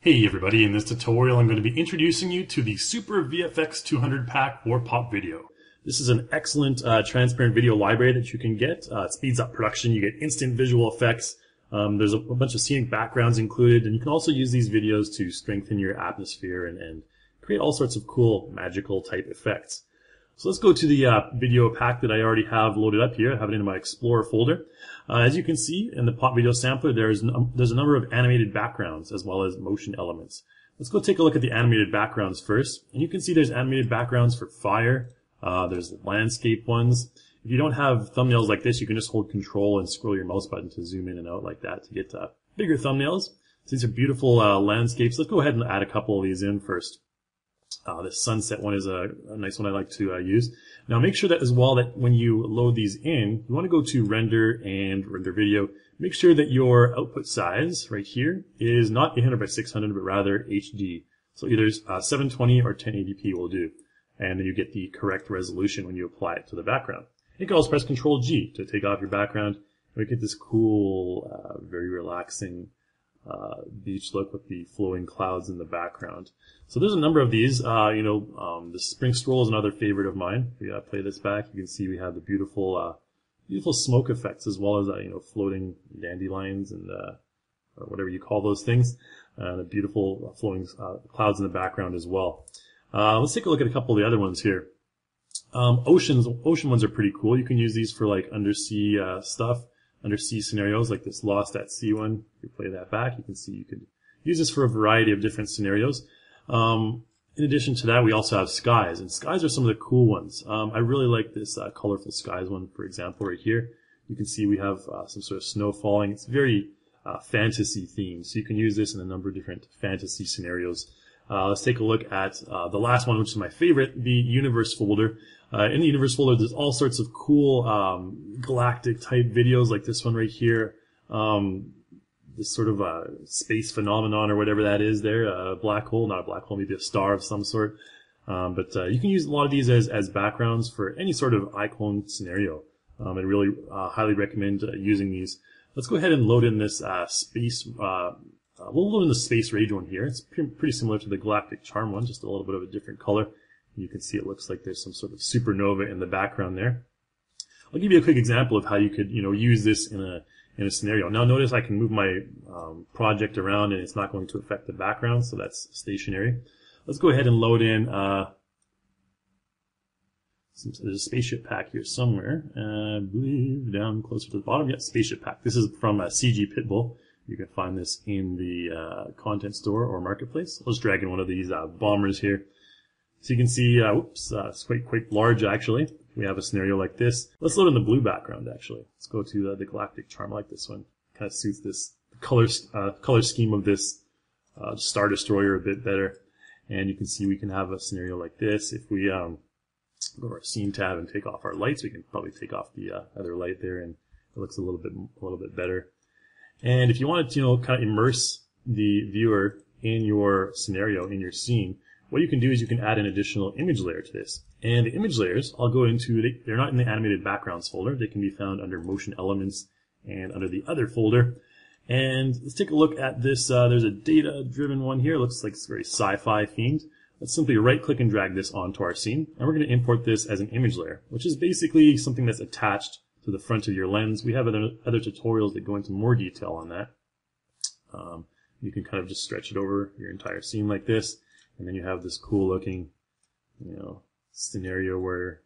Hey everybody, in this tutorial I'm going to be introducing you to the Super VFX 200 pack for popVideo. This is an excellent uh, transparent video library that you can get. Uh, it speeds up production, you get instant visual effects, um, there's a, a, bunch of scenic backgrounds included, and you can also use these videos to strengthen your atmosphere and, and create all sorts of cool magical type effects. So let's go to the uh, video pack that I already have loaded up here. I have it in my Explorer folder. Uh, as you can see in the popVideo Sampler, there's, there's a number of animated backgrounds as well as motion elements. Let's go take a look at the animated backgrounds first. And you can see there's animated backgrounds for fire. Uh, there's landscape ones. If you don't have thumbnails like this, you can just hold control and scroll your mouse button to zoom in and out like that to get uh, bigger thumbnails. So these are beautiful uh, landscapes. Let's go ahead and add a couple of these in first. Uh, the sunset one is a, a nice one I like to uh, use. Now make sure that as well that when you load these in, you want to go to render and render video. Make sure that your output size right here is not 800 by 600 but rather HD. So either uh, 720 or 1080p will do. And then you get the correct resolution when you apply it to the background. You can also press Control G to take off your background. And we get this cool, uh, very relaxing uh, beach look with the flowing clouds in the background. So there's a number of these. Uh, you know, um, the spring stroll is another favorite of mine. We uh, play this back. You can see we have the beautiful, uh, beautiful smoke effects as well as uh, you know floating dandelions and uh, or whatever you call those things, and the beautiful flowing clouds in the background as well. let's take a look at a couple of the other ones here. Um, oceans, ocean ones are pretty cool. You can use these for like undersea stuff undersea scenarios like this Lost at Sea one. If you play that back, you can see you could use this for a variety of different scenarios. Um, in addition to that, we also have skies, and skies are some of the cool ones. Um, I really like this uh, colorful skies one, for example, right here. You can see we have uh, some sort of snow falling. It's very uh, fantasy themed, so you can use this in a number of different fantasy scenarios. Uh, let's take a look at uh, the last one, which is my favorite, the universe folder. Uh, in the universe folder, there's all sorts of cool um, galactic type videos like this one right here. Um, this sort of a space phenomenon or whatever that is there, a black hole, not a black hole, maybe a star of some sort. Um, but uh, you can use a lot of these as, as backgrounds for any sort of iClone scenario. Um, I really uh, highly recommend uh, using these. Let's go ahead and load in this uh, space. Uh, we'll load in the space rage one here. It's pretty similar to the galactic charm one, just a little bit of a different color. You can see it looks like there's some sort of supernova in the background there. I'll give you a quick example of how you could, you know, use this in a in a scenario. Now notice I can move my um, project around and it's not going to affect the background, so that's stationary. Let's go ahead and load in, uh, there's a spaceship pack here somewhere, uh, I believe down closer to the bottom. Yeah, spaceship pack. This is from uh, CG Pitbull. You can find this in the uh, content store or marketplace. Let's drag in one of these uh, bombers here. So you can see, uh, whoops, uh, it's quite, quite large actually. We have a scenario like this. Let's load in the blue background actually. Let's go to uh, the Galactic Charm like this one. Kind of suits this color, uh, color scheme of this uh, Star Destroyer a bit better. And you can see we can have a scenario like this. If we um, go to our scene tab and take off our lights, we can probably take off the uh, other light there and it looks a little bit, a little bit better. And if you wanted to, you know, kind of immerse the viewer in your scenario, in your scene, what you can do is you can add an additional image layer to this. And the image layers, I'll go into, they're not in the animated backgrounds folder. They can be found under motion elements and under the other folder. And let's take a look at this. Uh, there's a data driven one here. Looks like it's very sci-fi themed. Let's simply right click and drag this onto our scene. And we're going to import this as an image layer, which is basically something that's attached to the front of your lens. We have other, other tutorials that go into more detail on that. Um, you can kind of just stretch it over your entire scene like this. And then you have this cool looking, you know, scenario where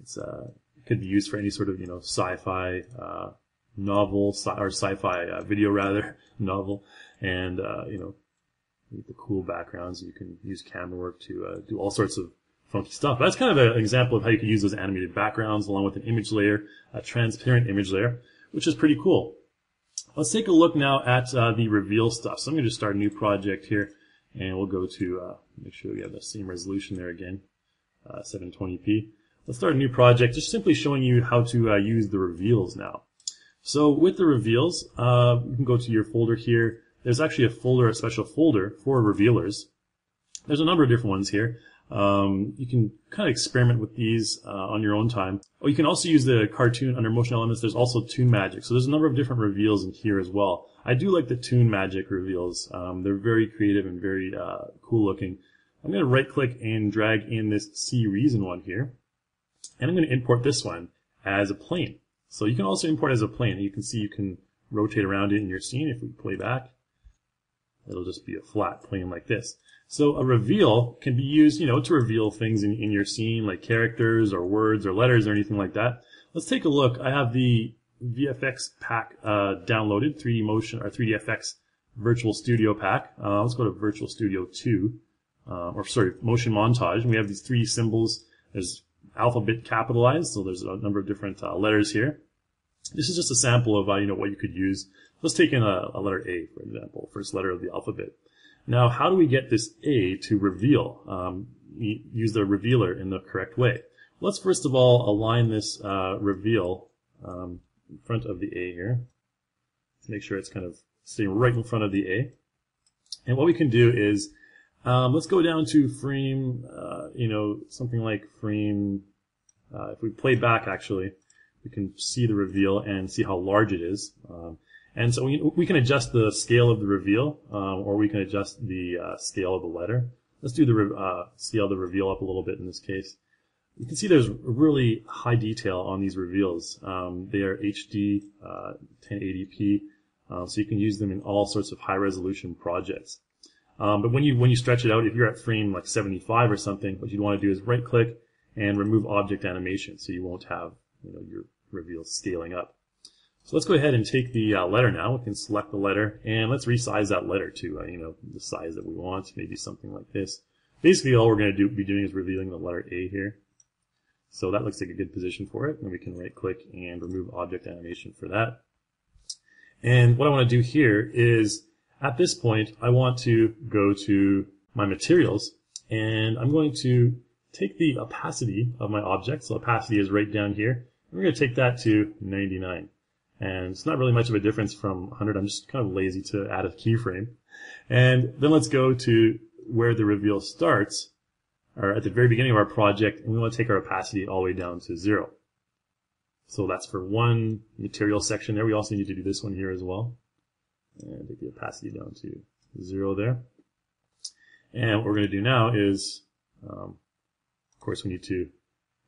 it's uh it could be used for any sort of you know sci-fi uh, novel sci- or sci-fi uh, video rather novel, and uh, you know the cool backgrounds. You can use camera work to uh, do all sorts of funky stuff. That's kind of an example of how you can use those animated backgrounds along with an image layer, a transparent image layer, which is pretty cool. Let's take a look now at uh, the reveal stuff. So I'm going to start a new project here. And we'll go to, uh, make sure we have the same resolution there again, uh, 720p. Let's start a new project, just simply showing you how to uh, use the reveals now. So with the reveals, uh, you can go to your folder here. There's actually a folder, a special folder for revealers. There's a number of different ones here. Um, you can kind of experiment with these uh, on your own time. Oh, you can also use the cartoon under motion elements. There's also Toon Magic. So there's a number of different reveals in here as well. I do like the Toon Magic reveals. Um, they're very creative and very uh, cool looking. I'm going to right click and drag in this C reason one here. And I'm going to import this one as a plane. So you can also import as a plane. You can see you can rotate around it in your scene. If we play back, it'll just be a flat plane like this. So a reveal can be used, you know, to reveal things in, in your scene, like characters or words or letters or anything like that. Let's take a look. I have the VFX pack uh, downloaded, 3D Motion or 3DFX Virtual Studio pack. Uh, let's go to Virtual Studio 2, uh, or sorry, Motion Montage. And we have these three symbols. There's alphabet capitalized, so there's a number of different uh, letters here. This is just a sample of uh, you know what you could use. Let's take in a, a, letter A, for example, first letter of the alphabet. Now, how do we get this A to reveal? Um, use the revealer in the correct way. Let's first of all align this uh, reveal um, in front of the A here. Make sure it's kind of sitting right in front of the A. And what we can do is um, let's go down to frame, uh, you know, something like frame, uh, if we play back actually, we can see the reveal and see how large it is. Um, and so we, we can adjust the scale of the reveal, um, or we can adjust the uh, scale of the letter. Let's do the uh, scale the reveal up a little bit in this case. You can see there's really high detail on these reveals. Um, they are HD, 1080p, uh, so you can use them in all sorts of high resolution projects. Um, but when you when you stretch it out, if you're at frame like 75 or something, what you'd want to do is right click and remove object animation, so you won't have you know your reveal scaling up. So let's go ahead and take the uh, letter now. We can select the letter and let's resize that letter to uh, you know the size that we want, maybe something like this. Basically, all we're going to do, be doing is revealing the letter A here. So that looks like a good position for it. And we can right click and remove object animation for that. And what I want to do here is at this point, I want to go to my materials and I'm going to take the opacity of my object. So opacity is right down here. We're going to take that to 99. And it's not really much of a difference from 100. I'm just kind of lazy to add a keyframe. And then let's go to where the reveal starts, or at the very beginning of our project, and we want to take our opacity all the way down to zero. So that's for one material section there. We also need to do this one here as well and take the opacity down to zero there. And what we're going to do now is, um, of course, we need to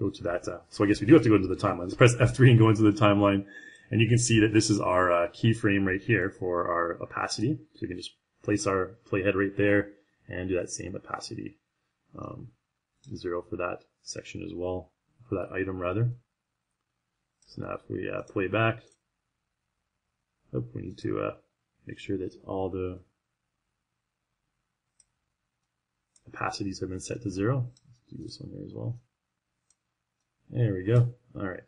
go to that. Uh, so I guess we do have to go into the timeline. Let's press F3 and go into the timeline. And you can see that this is our uh, keyframe right here for our opacity. So we can just place our playhead right there and do that same opacity um, zero for that section as well, for that item rather. So now if we uh, play back, oh, we need to uh, Make sure that all the opacities have been set to zero. Let's do this one here as well. There we go. All right.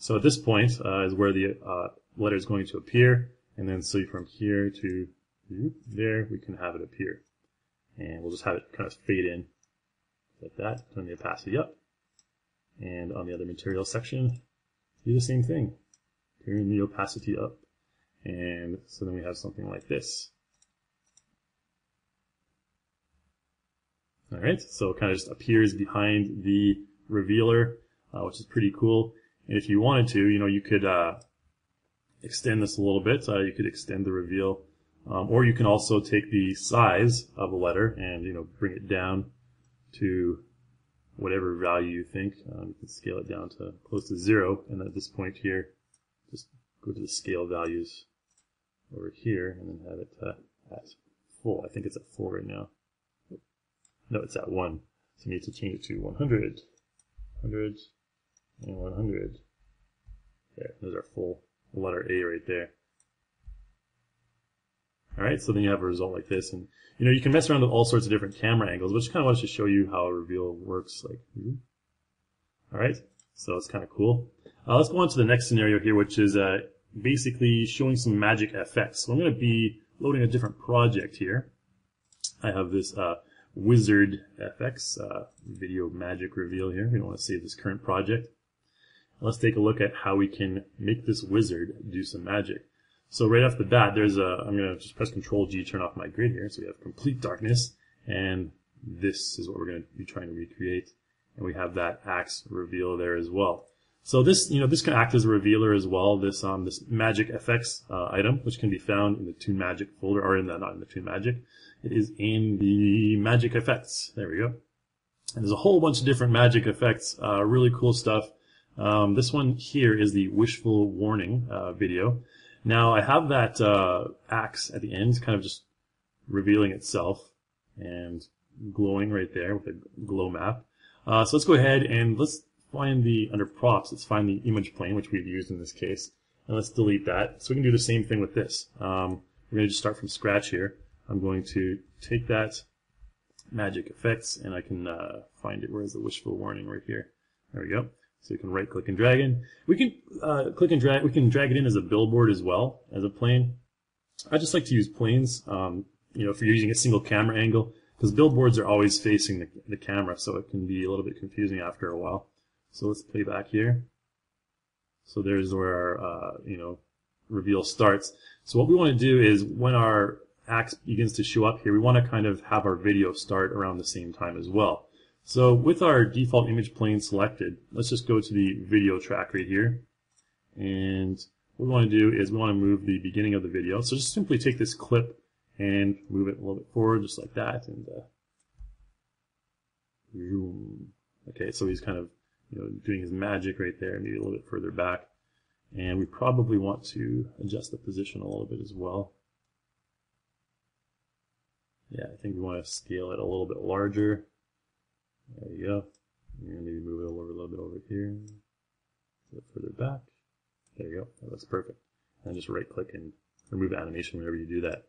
So at this point uh, is where the uh, letter is going to appear. And then so from here to there, we can have it appear. And we'll just have it kind of fade in like that. Turn the opacity up. And on the other material section, do the same thing. Turn the opacity up. And so then we have something like this. All right, so it kind of just appears behind the revealer, uh, which is pretty cool. If you wanted to, you know, you could uh, extend this a little bit. Uh, you could extend the reveal, um, or you can also take the size of a letter and you know bring it down to whatever value you think. Um, you can scale it down to close to zero, and at this point here, just go to the scale values over here and then have it uh, at full. I think it's at four right now. No, it's at 1. So you need to change it to 100, 100, and 100. There, there's our full letter A right there. Alright, so then you have a result like this. And, you know, you can mess around with all sorts of different camera angles, but just kind of wants to show you how a reveal works. Like, Alright, so it's kind of cool. Uh, let's go on to the next scenario here, which is uh, basically showing some magic effects. So I'm going to be loading a different project here. I have this uh, Wizard FX uh, video magic reveal here. We don't want to save this current project. Let's take a look at how we can make this wizard do some magic. So right off the bat, there's a, I'm going to just press Control G, turn off my grid here. So we have complete darkness and this is what we're going to be trying to recreate. And we have that axe reveal there as well. So this, you know, this can act as a revealer as well. This, um, this Magic FX uh, item, which can be found in the Toon Magic folder, or in the, not in the Toon Magic. It is in the Magic Effects. There we go. And there's a whole bunch of different magic effects, uh, really cool stuff. Um, this one here is the wishful warning uh, video. Now I have that uh, axe at the end, kind of just revealing itself and glowing right there with a glow map. Uh, so let's go ahead and let's find the, under props, let's find the image plane, which we've used in this case, and let's delete that. So we can do the same thing with this. Um, we're going to just start from scratch here. I'm going to take that magic effects and I can uh, find it. Where's the wishful warning right here? There we go. So you can right click and drag in. We can uh, click and drag, we can drag it in as a billboard as well, as a plane. I just like to use planes, um, you know, if you're using a single camera angle, because billboards are always facing the, the camera, so it can be a little bit confusing after a while. So let's play back here. So there's where our, uh, you know, reveal starts. So what we want to do is when our axe begins to show up here, we want to kind of have our video start around the same time as well. So with our default image plane selected, let's just go to the video track right here. And what we want to do is we want to move the beginning of the video. So just simply take this clip and move it a little bit forward just like that. And uh, Okay, so he's kind of you know, doing his magic right there, maybe a little bit further back. And we probably want to adjust the position a little bit as well. Yeah, I think we want to scale it a little bit larger. There you go. And maybe move it over a little bit over here. A bit further back. There you go. That looks perfect. And just right click and remove animation whenever you do that.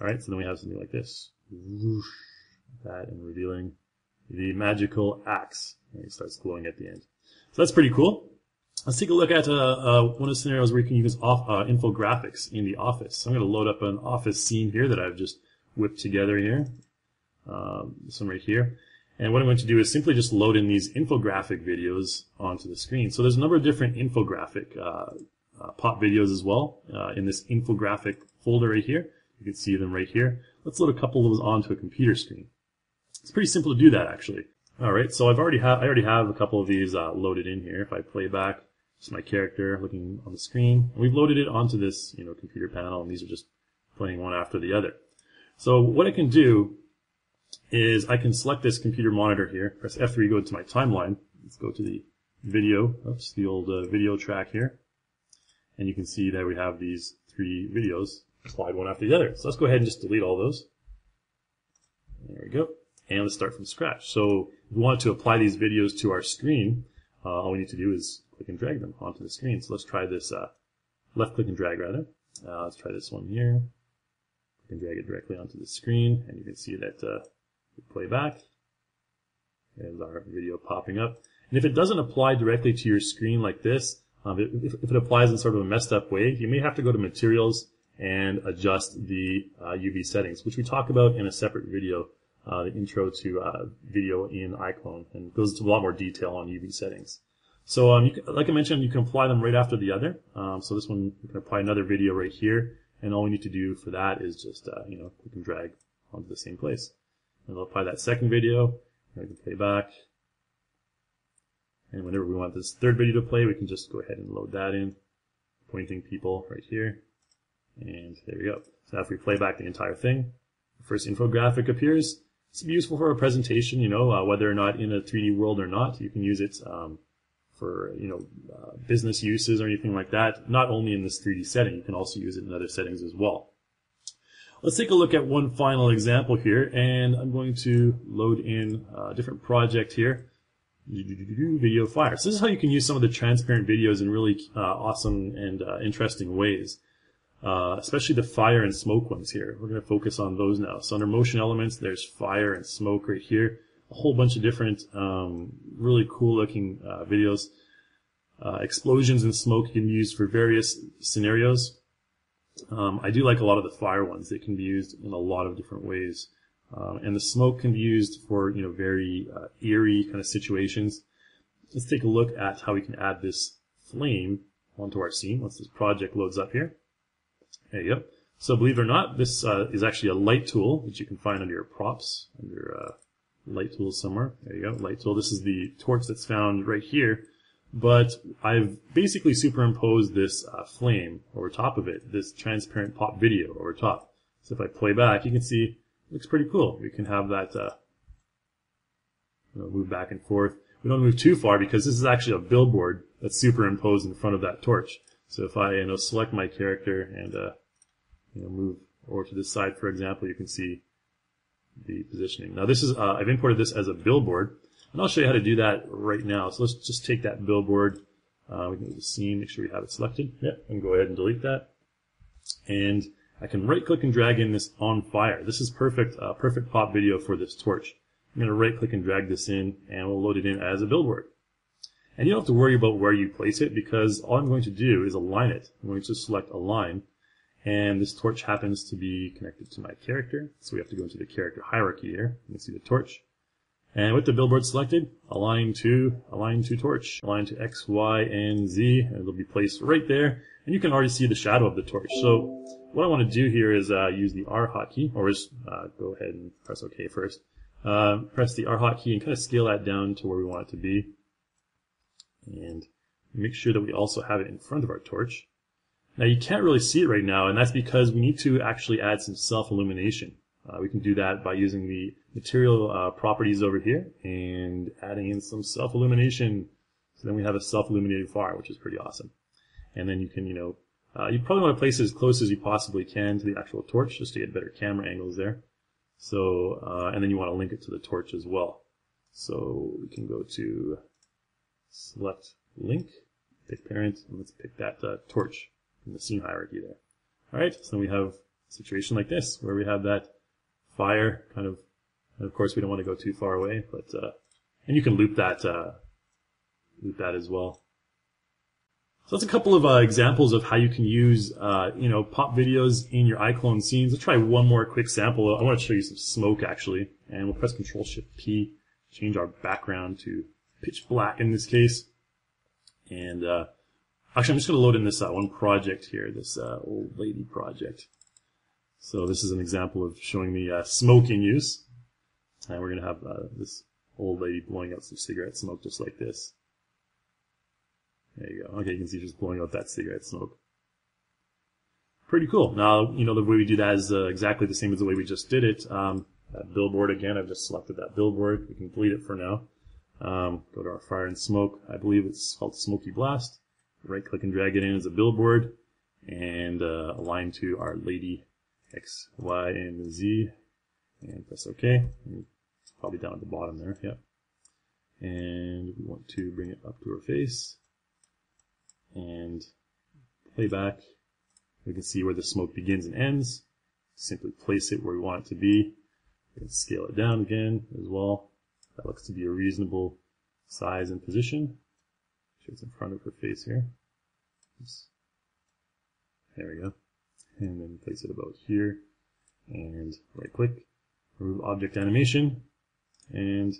Alright, so then we have something like this. Whoosh, that and revealing the magical axe. And it starts glowing at the end. So that's pretty cool. Let's take a look at uh, uh, one of the scenarios where you can use off, uh, infographics in the office. So I'm going to load up an office scene here that I've just whipped together here. Um, right here. And what I'm going to do is simply just load in these infographic videos onto the screen. So there's a number of different infographic uh, uh, popVideos as well uh, in this infographic folder right here. You can see them right here. Let's load a couple of those onto a computer screen. It's pretty simple to do that actually. All right, so I've already have I already have a couple of these uh, loaded in here. If I play back, just my character looking on the screen, and we've loaded it onto this you know computer panel, and these are just playing one after the other. So what I can do is I can select this computer monitor here, press F3, go to my timeline. Let's go to the video, oops, the old uh, video track here. And you can see that we have these three videos applied one after the other. So let's go ahead and just delete all those. There we go. And let's start from scratch. So if we want to apply these videos to our screen, uh, all we need to do is click and drag them onto the screen. So let's try this, uh, left click and drag rather. Uh, let's try this one here. Click and drag it directly onto the screen and you can see that uh, play back. There's our video popping up. And if it doesn't apply directly to your screen like this, um, if, if, it applies in sort of a messed up way, you may have to go to materials and adjust the uh, UV settings, which we talk about in a separate video, uh, the intro to uh, video in iClone, and goes into a lot more detail on UV settings. So, um, can, like I mentioned, you can apply them right after the other. Um, so this one, you can apply another video right here, and all we need to do for that is just, uh, you know, click and drag onto the same place. And we'll apply that second video, and we can play back. And whenever we want this third video to play, we can just go ahead and load that in, pointing people right here. And there we go. So now if we play back the entire thing, the first infographic appears. It's useful for a presentation, you know, uh, whether or not in a 3D world or not. You can use it um, for, you know, uh, business uses or anything like that. Not only in this 3D setting, you can also use it in other settings as well. Let's take a look at one final example here, and I'm going to load in a different project here. Video Fire. So this is how you can use some of the transparent videos in really uh, awesome and uh, interesting ways. Uh, especially the fire and smoke ones here. We're going to focus on those now. So under motion elements, there's fire and smoke right here. A whole bunch of different, um, really cool looking uh, videos. Uh, explosions and smoke can be used for various scenarios. Um, I do like a lot of the fire ones. They can be used in a lot of different ways. Um, and the smoke can be used for, you know, very uh, eerie kind of situations. Let's take a look at how we can add this flame onto our scene once this project loads up here. There you go. So believe it or not, this uh, is actually a light tool that you can find under your props, under uh, light tool somewhere. There you go, light tool. This is the torch that's found right here. But I've basically superimposed this uh, flame over top of it, this transparent popVideo over top. So if I play back, you can see it looks pretty cool. We can have that uh, you know, move back and forth. We don't move too far because this is actually a billboard that's superimposed in front of that torch. So if I you know select my character and uh, you know move over to this side, for example, you can see the positioning. Now this is uh, I've imported this as a billboard, and I'll show you how to do that right now. So let's just take that billboard. Uh, we can go to the scene, make sure we have it selected. Yep, and go ahead and delete that. And I can right click and drag in this on fire. This is perfect, uh, perfect popVideo for this torch. I'm going to right click and drag this in and we'll load it in as a billboard. And you don't have to worry about where you place it because all I'm going to do is align it. I'm going to select align and this torch happens to be connected to my character. So we have to go into the character hierarchy here. You can see the torch. And with the billboard selected, align to, align to torch, align to X, Y, and Z, and it'll be placed right there. And you can already see the shadow of the torch. So what I want to do here is uh, use the R hotkey, or just uh, go ahead and press OK first. Uh, press the R hotkey and kind of scale that down to where we want it to be. And make sure that we also have it in front of our torch. Now you can't really see it right now, and that's because we need to actually add some self-illumination. Uh, we can do that by using the material uh, properties over here and adding in some self-illumination. So then we have a self-illuminated fire, which is pretty awesome. And then you can, you know, uh, you probably want to place it as close as you possibly can to the actual torch just to get better camera angles there. So, uh, and then you want to link it to the torch as well. So we can go to select link, pick parent, and let's pick that uh, torch in the scene hierarchy there. All right, so we have a situation like this where we have that fire kind of, and of course we don't want to go too far away, but, uh, and you can loop that, uh, loop that as well. So that's a couple of uh, examples of how you can use, uh, you know, popVideos in your iClone scenes. Let's try one more quick sample. I want to show you some smoke actually, and we'll press Control Shift P, change our background to pitch black in this case, and uh, Actually, I'm just going to load in this uh, one project here, this uh, old lady project. So this is an example of showing the uh, smoke in use. And we're going to have uh, this old lady blowing out some cigarette smoke just like this. There you go. Okay, you can see just blowing out that cigarette smoke. Pretty cool. Now, you know, the way we do that is uh, exactly the same as the way we just did it. Um, that billboard again, I've just selected that billboard. We can delete it for now. Um, go to our fire and smoke. I believe it's called Smoky Blast right click and drag it in as a billboard and uh, align to our lady X, Y, and Z and press OK. Probably down at the bottom there, yep. And we want to bring it up to her face and play back. We can see where the smoke begins and ends. Simply place it where we want it to be. Can scale it down again as well. That looks to be a reasonable size and position. It's in front of her face here. There we go. And then place it about here. And right click, remove object animation. And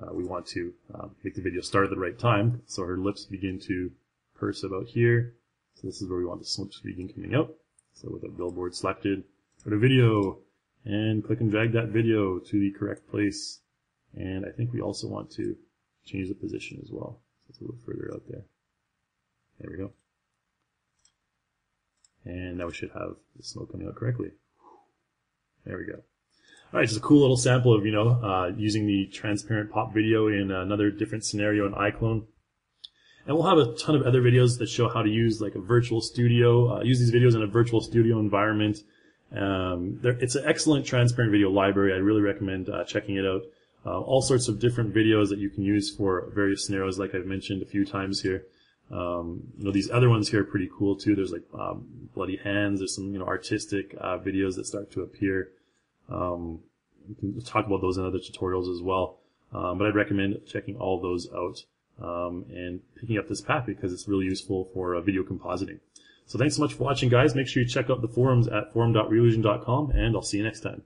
uh, we want to uh, make the video start at the right time. So her lips begin to purse about here. So this is where we want the smoke to begin coming out. So with a billboard selected, go to video and click and drag that video to the correct place. And I think we also want to change the position as well. So it's a little further out there. There we go. And now we should have the smoke coming out correctly. There we go. All right, just a cool little sample of, you know, uh, using the transparent popVideo in another different scenario in iClone. And we'll have a ton of other videos that show how to use like a virtual studio, uh, use these videos in a virtual studio environment. Um, it's an excellent transparent video library. I really recommend uh, checking it out. Uh, all sorts of different videos that you can use for various scenarios, like I've mentioned a few times here. Um, you know, these other ones here are pretty cool too. There's like um, bloody hands. There's some you know artistic uh, videos that start to appear. Um, we can talk about those in other tutorials as well. Um, but I'd recommend checking all those out um, and picking up this pack because it's really useful for uh, video compositing. So thanks so much for watching, guys. Make sure you check out the forums at forum.reallusion.com, and I'll see you next time.